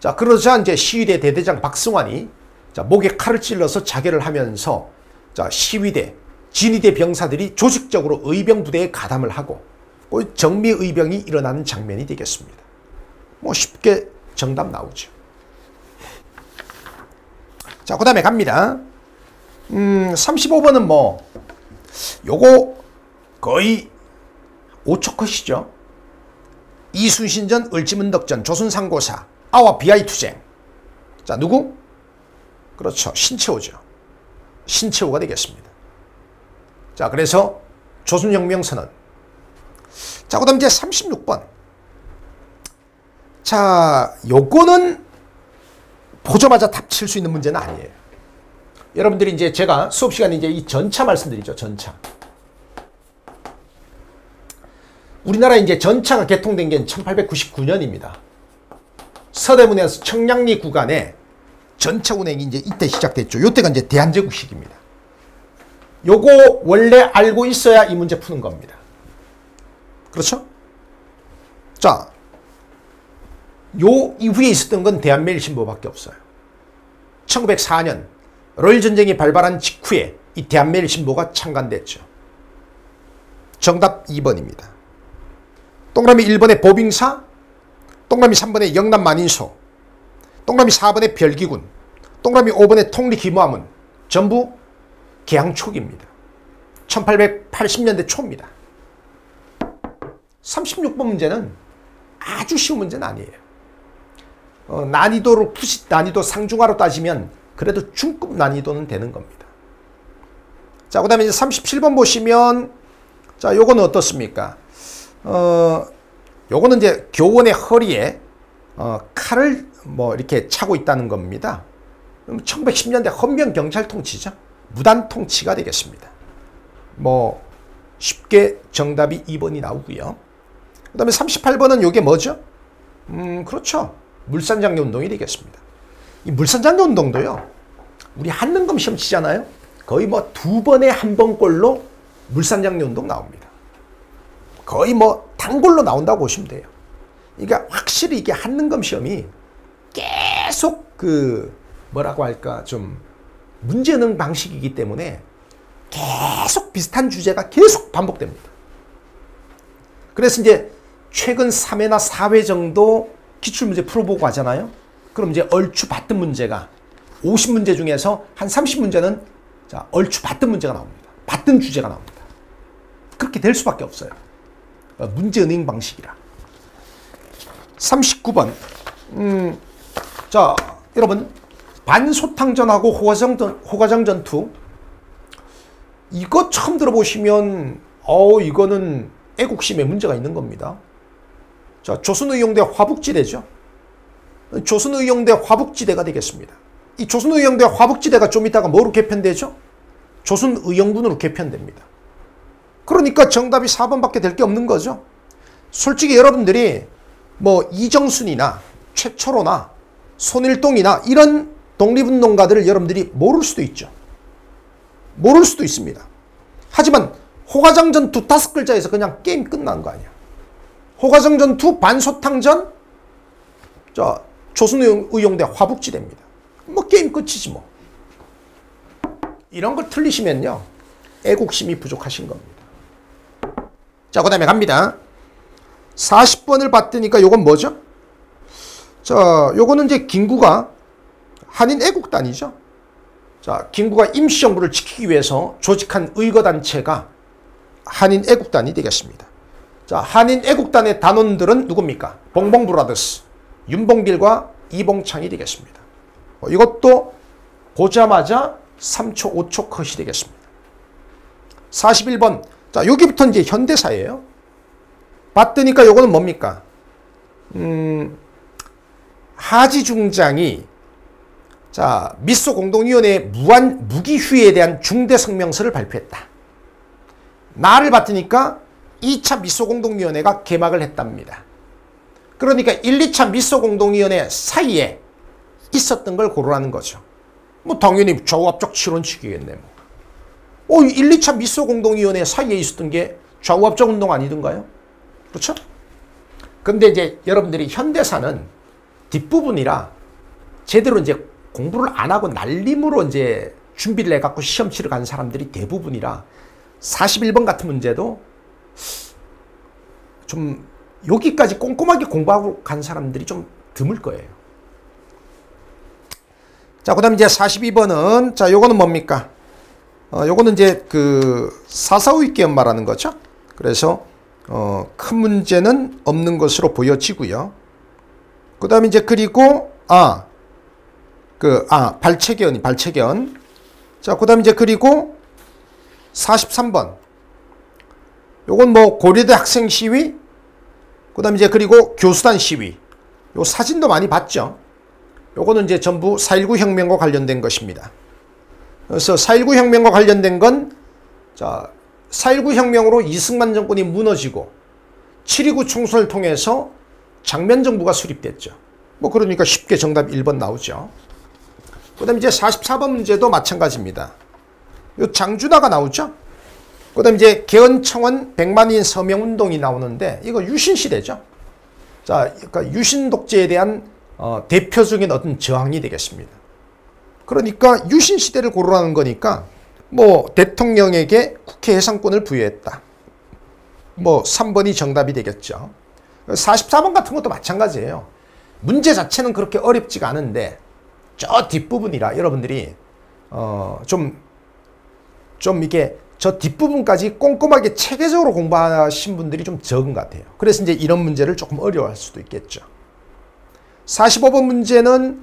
자, 그러자 이제 시위대 대대장 박승환이 자, 목에 칼을 찔러서 자결을 하면서 자, 시위대, 진위대 병사들이 조직적으로 의병 부대에 가담을 하고 정미 의병이 일어나는 장면이 되겠습니다. 뭐 쉽게 정답 나오죠. 자, 그 다음에 갑니다. 음, 35번은 뭐, 요거 거의 5초 컷이죠. 이순신전, 을지문덕전, 조선상고사, 아와 비아이 투쟁. 자, 누구? 그렇죠. 신채호죠. 신채호가 되겠습니다. 자, 그래서 조선혁명선언. 자, 그 다음 이제 36번. 자, 요거는 보자마자 답칠 수 있는 문제는 아니에요. 여러분들이 이제 제가 수업 시간에 이제 이 전차 말씀드리죠. 전차. 우리나라 이제 전차가 개통된 게 1899년입니다. 서대문에서 청량리 구간에 전차 운행이 이제 이때 시작됐죠. 요때가 이제 대한제국 시기입니다. 요거 원래 알고 있어야 이 문제 푸는 겁니다. 그렇죠? 자, 요 이후에 있었던 건 대한매일신보밖에 없어요. 1904년 롤 전쟁이 발발한 직후에 이 대한매일신보가 창간됐죠. 정답 2번입니다. 동그라미 1번의 보빙사, 동그라미 3번의 영남 만인소, 동그라미 4번의 별기군, 동그라미 5번의 통리기무함은 전부 개항 초기입니다. 1880년대 초입니다. 36번 문제는 아주 쉬운 문제는 아니에요. 어, 난이도를 푸시, 난이도 상중하로 따지면 그래도 중급 난이도는 되는 겁니다. 자, 그 다음에 이제 37번 보시면, 자, 요거는 어떻습니까? 어, 요거는 이제 교원의 허리에, 어, 칼을 뭐 이렇게 차고 있다는 겁니다. 1910년대 헌병 경찰 통치죠. 무단 통치가 되겠습니다. 뭐, 쉽게 정답이 2번이 나오고요. 그 다음에 38번은 요게 뭐죠? 음, 그렇죠. 물산장려 운동이 되겠습니다. 이 물산장려 운동도요. 우리 한능검 시험 치잖아요. 거의 뭐 두 번에 한 번꼴로 물산장려 운동 나옵니다. 거의 뭐 단골로 나온다고 보시면 돼요. 그러니까 확실히 이게 한능검 시험이 계속 그 뭐라고 할까 좀 문제는 방식이기 때문에 계속 비슷한 주제가 계속 반복됩니다. 그래서 이제 최근 3회나 4회 정도 기출문제 풀어보고 하잖아요. 그럼 이제 얼추 봤던 문제가 50문제 중에서 한 30문제는 자, 얼추 봤던 문제가 나옵니다. 봤던 주제가 나옵니다. 그렇게 될 수밖에 없어요. 어, 문제 은행 방식이라. 39번. 음, 자, 여러분. 반소탕전하고 호가정, 호가정 전투. 이거 처음 들어보시면, 어 이거는 애국심에 문제가 있는 겁니다. 자, 조선의용대 화북지대죠. 조선의용대 화북지대가 되겠습니다. 이 조선의용대 화북지대가 좀 이따가 뭐로 개편되죠? 조선의용군으로 개편됩니다. 그러니까 정답이 4번밖에 될 게 없는 거죠. 솔직히 여러분들이 뭐 이정순이나 최초로나 손일동이나 이런 독립운동가들을 여러분들이 모를 수도 있죠. 모를 수도 있습니다. 하지만 호가장전 두 다섯 글자에서 그냥 게임 끝난 거 아니야. 호가정 전투 반소탕전 자 조선의용대 화북지대입니다. 뭐 게임 끝이지 뭐. 이런 걸 틀리시면요. 애국심이 부족하신 겁니다. 자, 그 다음에 갑니다. 40번을 봤더니까 요건 뭐죠? 자, 요거는 이제 김구가 한인 애국단이죠. 자, 김구가 임시정부를 지키기 위해서 조직한 의거단체가 한인 애국단이 되겠습니다. 자, 한인 애국단의 단원들은 누굽니까? 봉봉 브라더스, 윤봉길과 이봉창이 되겠습니다. 어, 이것도 보자마자 3초, 5초 컷이 되겠습니다. 41번. 자, 여기부터 이제 현대사예요. 봤더니까 요거는 뭡니까? 음, 하지 중장이 자, 미소 공동위원회 무한 무기 휴회에 대한 중대 성명서를 발표했다. 나를 봤더니까 2차 미소공동위원회가 개막을 했답니다. 그러니까 1, 2차 미소공동위원회 사이에 있었던 걸 고르라는 거죠. 뭐 당연히 좌우합적 실원칙이겠네. 뭐. 어, 1, 2차 미소공동위원회 사이에 있었던 게 좌우합적 운동 아니던가요? 그렇죠? 근데 이제 여러분들이 현대사는 뒷부분이라 제대로 이제 공부를 안 하고 날림으로 이제 준비를 해갖고 시험 치러 간 사람들이 대부분이라 41번 같은 문제도 좀 여기까지 꼼꼼하게 공부하고 간 사람들이 좀 드물 거예요. 자, 그 다음 이제 42번은, 자, 요거는 뭡니까? 어, 요거는 이제 그 사사후 있게 말하는 거죠. 그래서 어, 큰 문제는 없는 것으로 보여지고요. 그 다음에 이제 그리고 아, 그, 아, 발체견이, 발체견. 자, 그 다음에 이제 그리고 43번. 요건 뭐 고려대 학생 시위, 그 다음에 이제 그리고 교수단 시위. 요 사진도 많이 봤죠. 요거는 이제 전부 4.19 혁명과 관련된 것입니다. 그래서 4.19 혁명과 관련된 건, 자, 4.19 혁명으로 이승만 정권이 무너지고 7.29 총선을 통해서 장면 정부가 수립됐죠. 뭐 그러니까 쉽게 정답 1번 나오죠. 그 다음에 이제 44번 문제도 마찬가지입니다. 요 장준하가 나오죠. 그 다음에 이제 개헌청원 100만인 서명운동이 나오는데 이거 유신시대죠. 자, 그러니까 유신 독재에 대한 어, 대표적인 어떤 저항이 되겠습니다. 그러니까 유신 시대를 고르라는 거니까 뭐 대통령에게 국회 해상권을 부여했다. 뭐 3번이 정답이 되겠죠. 44번 같은 것도 마찬가지예요. 문제 자체는 그렇게 어렵지가 않은데 저 뒷부분이라 여러분들이 어 좀좀 좀 이게 저 뒷부분까지 꼼꼼하게 체계적으로 공부하신 분들이 좀 적은 것 같아요. 그래서 이제 이런 문제를 조금 어려워할 수도 있겠죠. 45번 문제는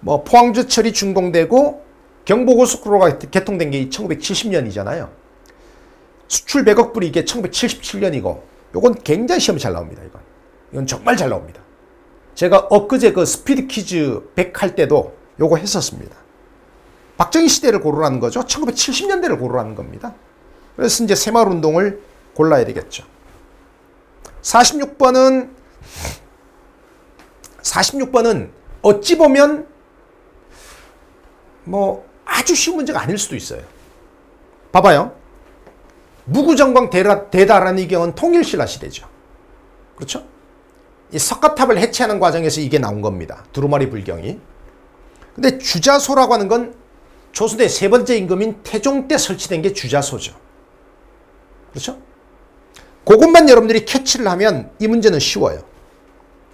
뭐 포항주철이 준공되고 경부고속도로가 개통된 게 1970년이잖아요. 수출 100억 불이 이게 1977년이고 요건 굉장히 시험이 잘 나옵니다. 이건. 이건 정말 잘 나옵니다. 제가 엊그제 그 스피드 퀴즈 100 할 때도 요거 했었습니다. 박정희 시대를 고르라는 거죠. 1970년대를 고르라는 겁니다. 그래서 이제 새마을 운동을 골라야 되겠죠. 46번은 46번은 어찌 보면 뭐 아주 쉬운 문제가 아닐 수도 있어요. 봐봐요. 무구정광 대다라는 이경은 통일신라 시대죠. 그렇죠? 이 석가탑을 해체하는 과정에서 이게 나온 겁니다. 두루마리 불경이. 근데 주자소라고 하는 건 조선의 세 번째 임금인 태종 때 설치된 게 주자소죠. 그렇죠? 그것만 여러분들이 캐치를 하면 이 문제는 쉬워요.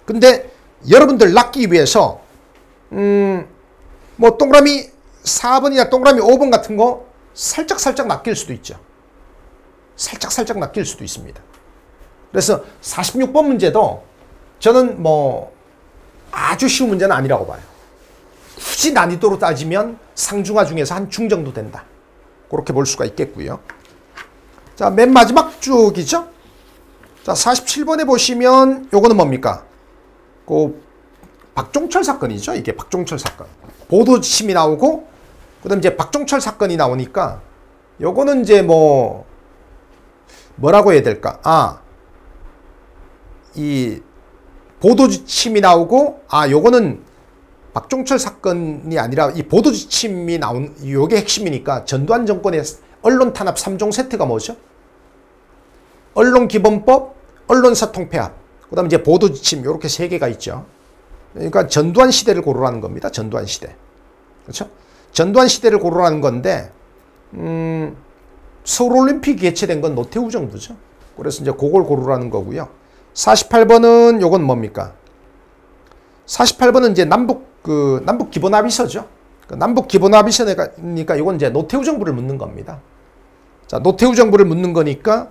근데 여러분들 낚기 위해서 음 뭐 동그라미 4번이나 동그라미 5번 같은 거 살짝 살짝 낚일 수도 있죠. 살짝 살짝 낚일 수도 있습니다. 그래서 46번 문제도 저는 뭐 아주 쉬운 문제는 아니라고 봐요. 굳이 난이도로 따지면 상중하 중에서 한 중 정도 된다. 그렇게 볼 수가 있겠고요. 자, 맨 마지막 쭉이죠. 자, 47번에 보시면 요거는 뭡니까? 그 박종철 사건이죠. 이게 박종철 사건. 보도심이 나오고 그다음 이제 박종철 사건이 나오니까 요거는 이제 뭐 뭐라고 해야 될까? 아, 이 보도 지침이 나오고 아 요거는 박종철 사건이 아니라 이 보도 지침이 나온 요게 핵심이니까 전두환 정권의 언론 탄압 3종 세트가 뭐죠? 언론 기본법, 언론사 통폐합, 그 다음에 이제 보도 지침 이렇게 세 개가 있죠. 그러니까 전두환 시대를 고르라는 겁니다. 전두환 시대. 그렇죠? 전두환 시대를 고르라는 건데 음, 서울올림픽 개최된 건 노태우 정부죠. 그래서 이제 그걸 고르라는 거고요. 48번은 요건 뭡니까? 48번은 이제 남북 그 남북 기본 합의서죠. 그 남북 기본 합의서니까 이건 이제 노태우 정부를 묻는 겁니다. 자, 노태우 정부를 묻는 거니까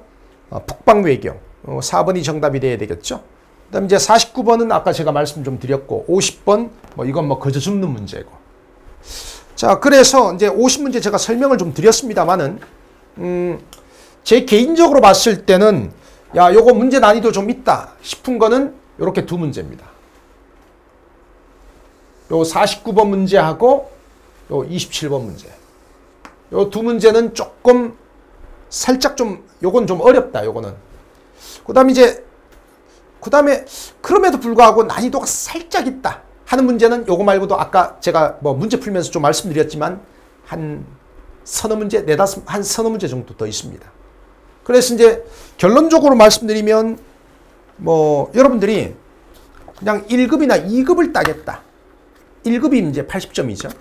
어, 북방 외교 어, 4번이 정답이 돼야 되겠죠. 그다음 이제 49번은 아까 제가 말씀 좀 드렸고 50번 뭐 이건 뭐 거저 줍는 문제고. 자, 그래서 이제 50문제 제가 설명을 좀 드렸습니다만은 음, 제 개인적으로 봤을 때는 야, 요거 문제 난이도 좀 있다 싶은 거는 이렇게 두 문제입니다. 요 49번 문제하고 요 27번 문제. 요 두 문제는 조금 살짝 좀 요건 좀 어렵다. 요거는. 그다음에 이제 그다음에 그럼에도 불구하고 난이도가 살짝 있다 하는 문제는 요거 말고도 아까 제가 뭐 문제 풀면서 좀 말씀드렸지만 한 서너 문제 네다섯 한 서너 문제 정도 더 있습니다. 그래서 이제 결론적으로 말씀드리면 뭐 여러분들이 그냥 1급이나 2급을 따겠다. 1급이 이제 80점이죠.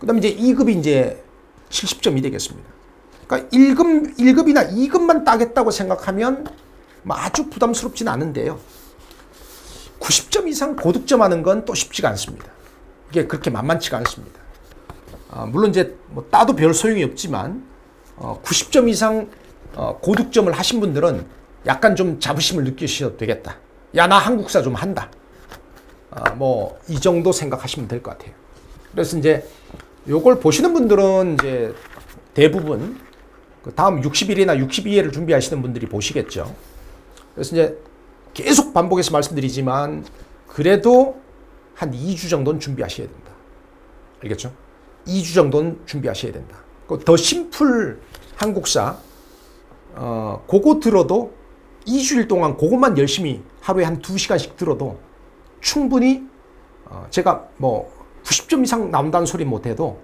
그 다음에 이제 2급이 이제 70점이 되겠습니다. 그러니까 1급, 1급이나 2급만 따겠다고 생각하면 뭐 아주 부담스럽진 않은데요. 90점 이상 고득점 하는 건 또 쉽지가 않습니다. 이게 그렇게 만만치가 않습니다. 아, 물론 이제 뭐 따도 별 소용이 없지만 어, 90점 이상 어, 고득점을 하신 분들은 약간 좀 자부심을 느끼셔도 되겠다. 야, 나 한국사 좀 한다. 아, 뭐, 이 정도 생각하시면 될 것 같아요. 그래서 이제 요걸 보시는 분들은 이제 대부분 그 다음 60일이나 62회를 준비하시는 분들이 보시겠죠. 그래서 이제 계속 반복해서 말씀드리지만 그래도 한 2주 정도는 준비하셔야 된다. 알겠죠? 2주 정도는 준비하셔야 된다. 그더 심플 한국사 어, 그거 들어도 2주일 동안 그것만 열심히 하루에 한 2시간씩 들어도 충분히 어, 제가 뭐 90점 이상 나온다는 소리 못해도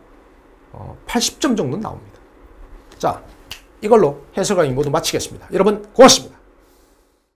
어, 80점 정도는 나옵니다. 자, 이걸로 해설 강의 모두 마치겠습니다. 여러분 고맙습니다.